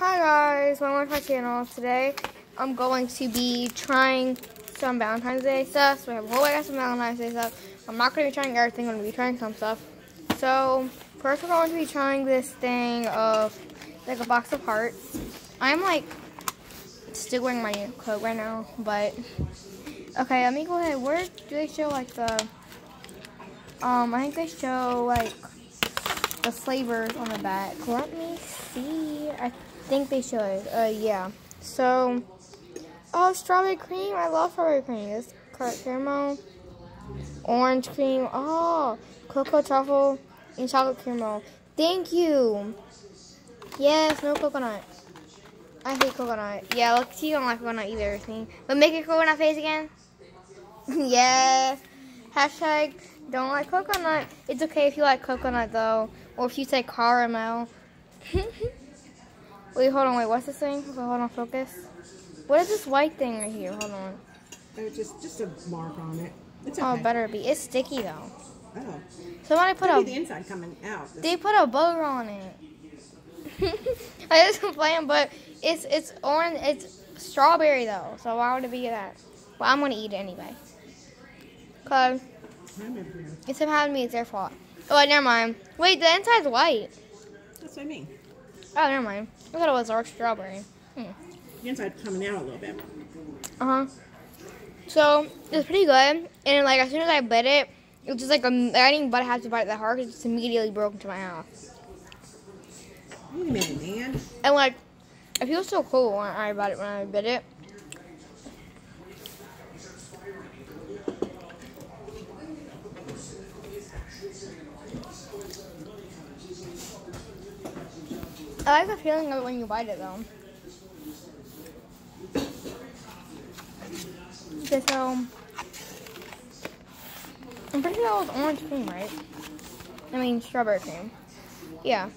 Hi guys, welcome to my channel. Today I'm going to be trying some Valentine's Day stuff. So we have a whole bag of some Valentine's Day stuff. I'm not going to be trying everything, I'm going to be trying some stuff. So first we're going to be trying this thing of like a box of hearts. I'm like still wearing my coat right now, but okay, let me go ahead. Where do they show like the, um, I think they show like the flavors on the back. Let me see. I think they should. Uh, yeah. So, oh, strawberry cream. I love strawberry cream. This caramel, orange cream. Oh, cocoa truffle and chocolate caramel. Thank you. Yes, no coconut. I hate coconut. Yeah, look, you don't like coconut either, see? But make your coconut face again. yes. Hashtag don't like coconut. It's okay if you like coconut though, or if you say caramel. wait, hold on. Wait, what's this thing? Hold on. Focus. What is this white thing right here? Hold on. Oh, just just a mark on it. It's Oh, okay. it better be. It's sticky though. Oh. Somebody put Could a the inside coming out. they put a booger on it. I just playing, but it's it's orange. It's strawberry though. So why would it be that? Well, I'm gonna eat it anyway. Cause I'm over here. it's having me. It's their fault. Oh, wait, never mind. Wait, the inside's white. That's what I mean. Oh, never mind. I thought it was dark strawberry. Hmm. The inside coming out a little bit. Uh huh. So it's pretty good. And like as soon as I bit it, it was just like a, I didn't but have to bite that hard because it just immediately broke into my mouth. Wait a minute, man. And like, it feels so cool when I bite it when I bit it. I like the feeling of it when you bite it though. Okay, so um, I'm pretty sure that was orange cream, right? I mean strawberry cream. Yeah.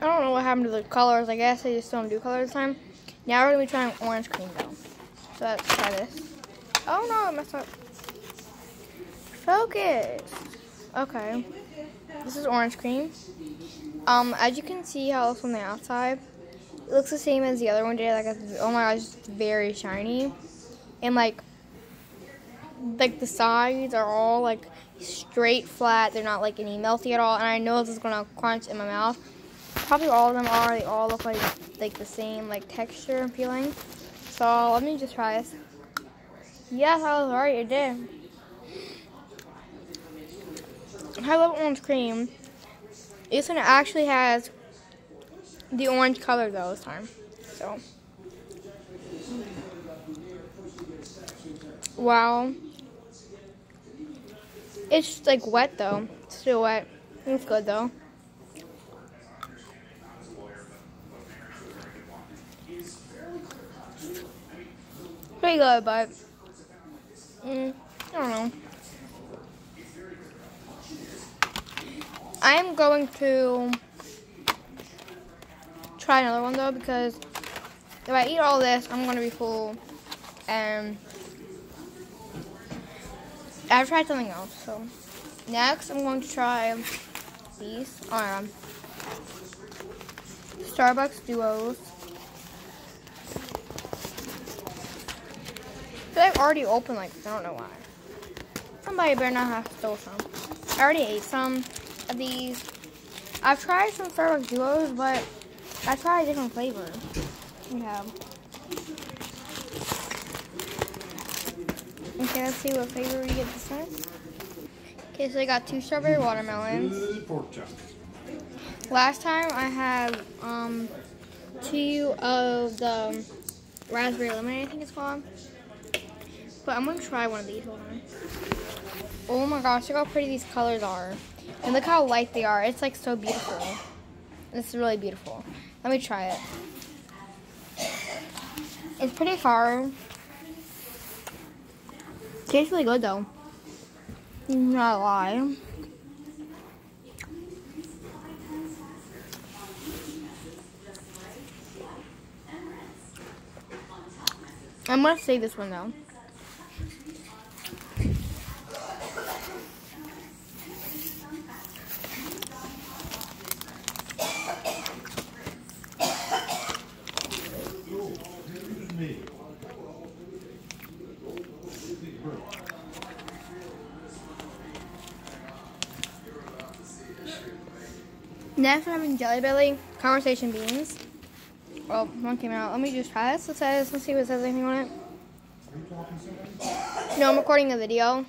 I don't know what happened to the colors. I guess they just don't do colors this time. Now we're gonna be trying orange cream though. So let's try this. Oh no, I messed up. Focus. Okay. This is orange cream. Um, as you can see how it looks on the outside, it looks the same as the other one did. Like, oh my gosh, it's very shiny, and like, like the sides are all like straight flat. They're not like any melty at all. And I know this is gonna crunch in my mouth. Probably all of them are. They all look like like the same like texture and feeling. So let me just try this. Yes, I was right. It did. I love orange cream. This one actually has the orange color though this time. So. Wow. It's like wet though. It's still wet. It's good though. Pretty good, but mm, I don't know. I am going to try another one though because if I eat all this, I'm gonna be full. And I've tried something else. So next, I'm going to try these. Um, Starburst Duos. But I've already opened like I don't know why. Somebody better not have stole some. I already ate some these. I've tried some Starburst Duos, but I tried a different flavor. Yeah. Okay, let's see what flavor we get this time. Okay, so I got two strawberry watermelons. Last time I had um two of the raspberry lemonade, I think it's called. But I'm gonna try one of these. Hold on. Oh my gosh, look how pretty these colors are. And look how light they are. It's like so beautiful. It's really beautiful. Let me try it. It's pretty hard. Tastes really good though. Not a lie. I'm gonna save this one though. Next, we're having Jelly Belly Conversation Beans. Well, one came out. Let me just try this. It says, let's see if it says anything on it. No, I'm recording a video.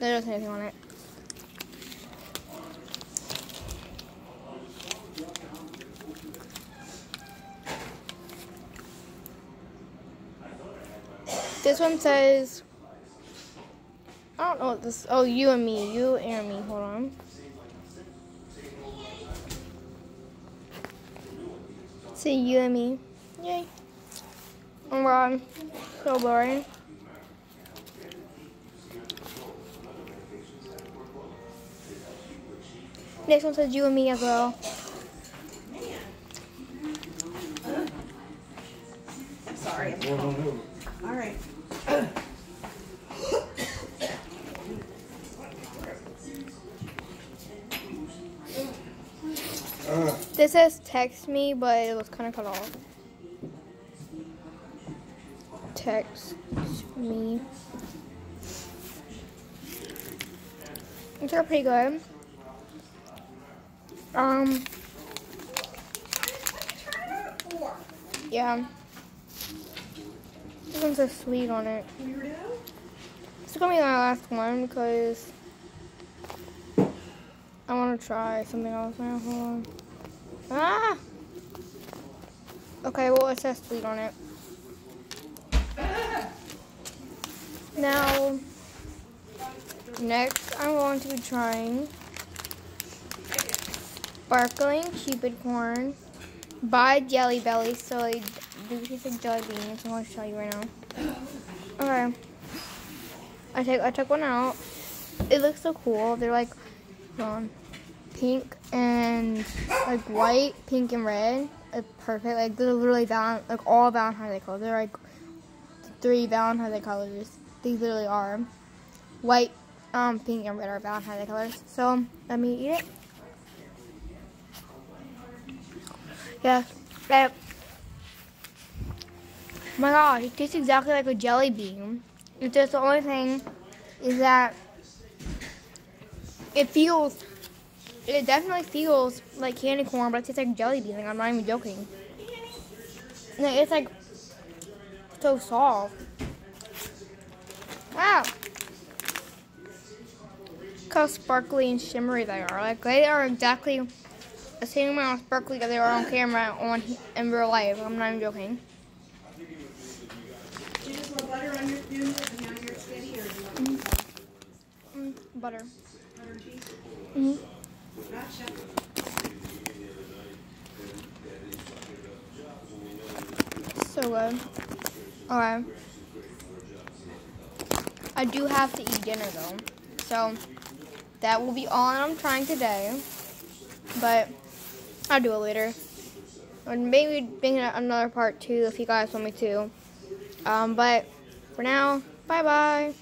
There doesn't anything on it. This one says, I don't know what this, oh, you and me, you and me, hold on. See you and me. Yay. Oh my god. So boring. Next one says you and me as well. Sorry. This says text me, but it was kind of cut off. Text me. These are pretty good. Um. Yeah. This one says sweet on it. Is gonna be my last one because I want to try something else now. Hold on. Ah! Okay, well, it says sweet on it. Now, next, I'm going to be trying sparkling cupid corn by Jelly Belly. So, I do taste like jelly beans. I'm going to show you right now. Okay. I take I took one out. It looks so cool. They're like, on pink and like white, pink and red. It's perfect. Like they're literally val- like all Valentine's Day colors. They're like three Valentine's Day colors. These literally are white, um, pink and red are Valentine's Day colors. So let me eat it. Yeah. Oh my gosh, it tastes exactly like a jelly bean. It's just the only thing is that it feels it definitely feels like candy corn, but it tastes like jelly bean. Like, I'm not even joking. Like, it's like so soft. Wow. Look how sparkly and shimmery they are. Like they are exactly the same amount of sparkly that they are on camera on in real life. I'm not even joking. Do you just want butter on your, do you on your spaghetti or do you want Mm, butter. butter and cheese? hmm So good. Okay. I do have to eat dinner though. So that will be all I'm trying today. But I'll do it later. And maybe bring another part too, if you guys want me to. Um, but for now, bye bye.